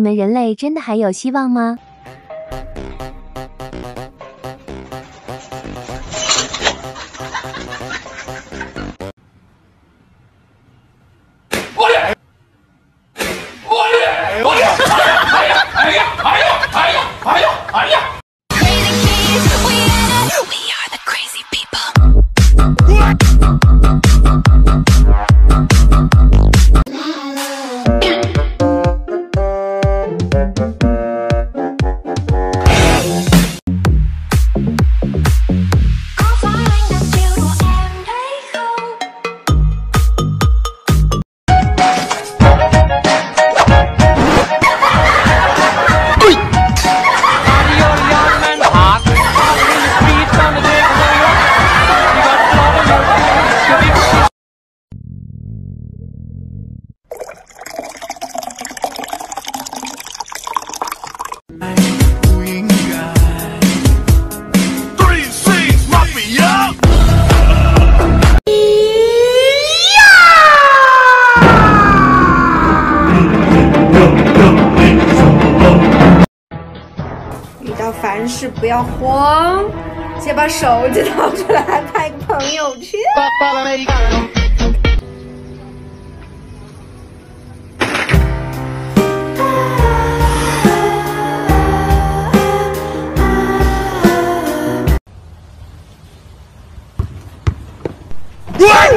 你们人类真的还有希望吗？不要慌，先把手机掏出来拍个朋友圈。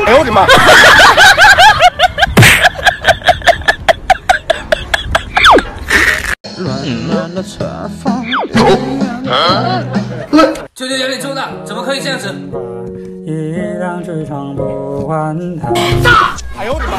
哎呦我的妈！舅舅眼里重的，怎么可以这样子？一让剧场不换台。哎呦我的妈！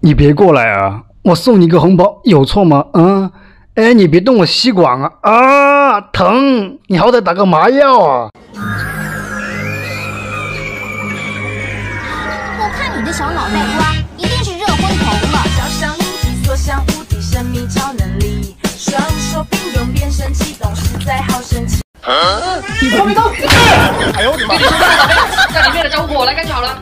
你别过来啊！我送你个红包有错吗？嗯，哎，你别动我吸管啊！啊，疼！你好歹打个麻药啊！我看你的小脑袋瓜一定是热昏头了。想象无极，所向无敌，神秘超能力，双手并用变身启动，实在好神奇。后面走！哎呦我的妈！在里面的招呼我来干就好了。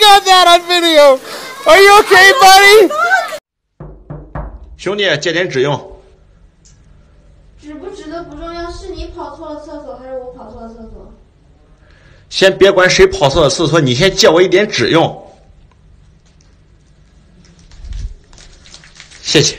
Got that on video. Are you okay, buddy? 兄弟，借点纸用。值不值得不重要，是你跑错了厕所，还是我跑错了厕所？先别管谁跑错了厕所，你先借我一点纸用。谢谢。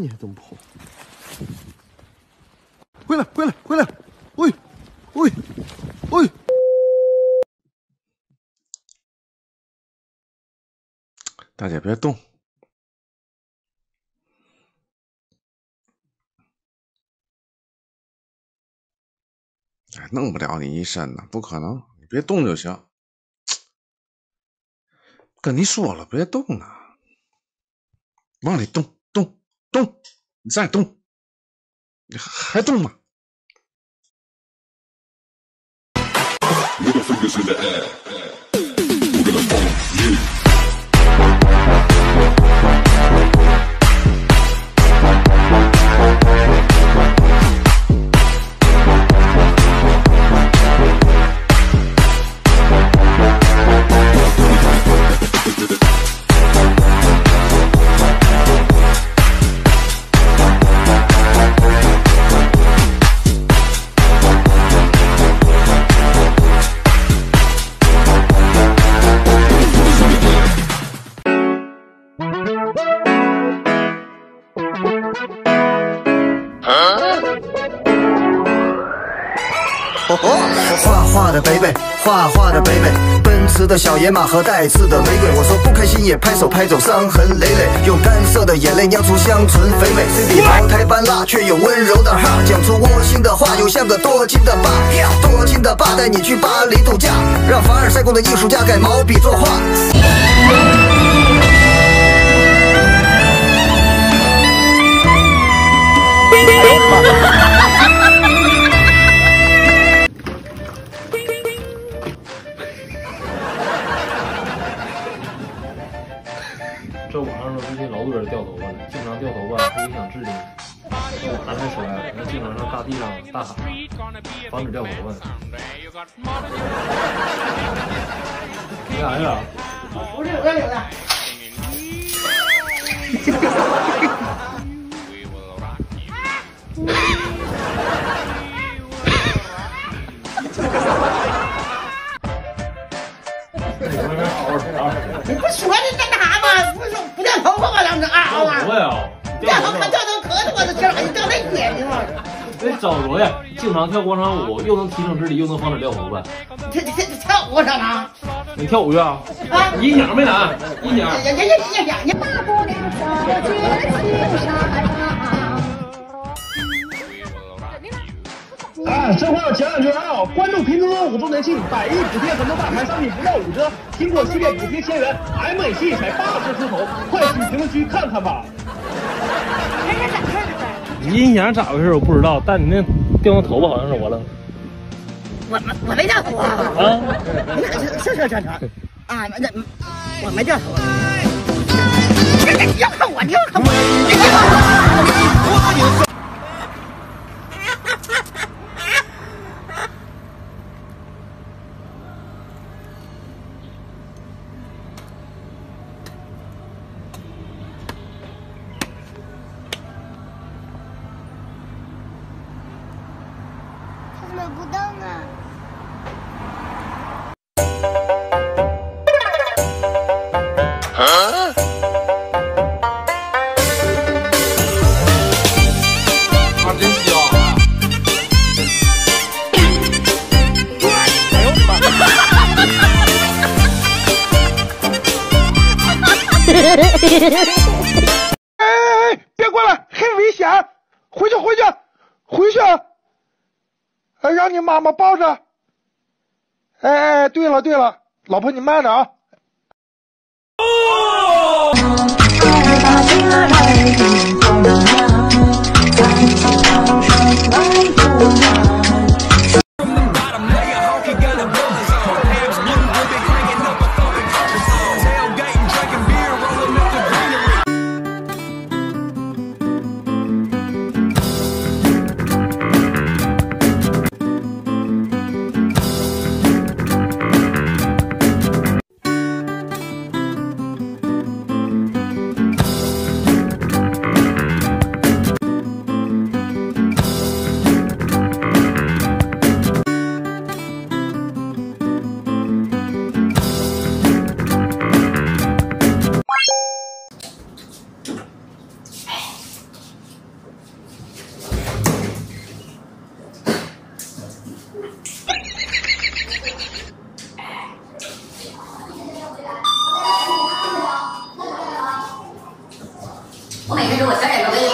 你还这么跑，回来回来回来，喂喂喂！大姐别动，哎，弄不了你一身呢，不可能，你别动就行。跟你说了，别动啊，往里动。动，你再动，你还动吗？画画的北北，画画的北北，奔驰的小野马和带刺的玫瑰。我说不开心也拍手拍走伤痕累累，用干涩的眼泪酿出香醇肥美。虽比茅台般辣，却有温柔的哈。讲出窝心的话，又像个多金的爸。多金的爸带你去巴黎度假，让凡尔赛宫的艺术家改毛笔作画。这网上说最近老多人掉头发了，经常掉头发会影响智力。那我刚才说呀，那经常上大地上大喊，防止掉头发。干啥呀？不是有的有的。呀，经常跳广场舞，又能提升智力，又能防止掉头发。这这这跳舞上哪？你跳舞去啊？啊，一鸟没拿，一鸟。呀呀呀呀呀呀！大姑娘小姐青纱哎，这话要讲两句啊！关注拼多多五周年庆，百亿补贴，很多大牌商品不到五折，苹果系列补贴千元，M A 系才八十出头，快去评论区看看吧。你音响咋回事？我不知道，但你那掉的头发好像是我了。我没我没掉头发啊！是是是是是啊，那我没掉头发。你要看我，你要看我。哎，别过来，很危险！回去，回去，回去！哎，让你妈妈抱着。哎哎，对了对了，老婆你慢着啊。哦。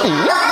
Hello.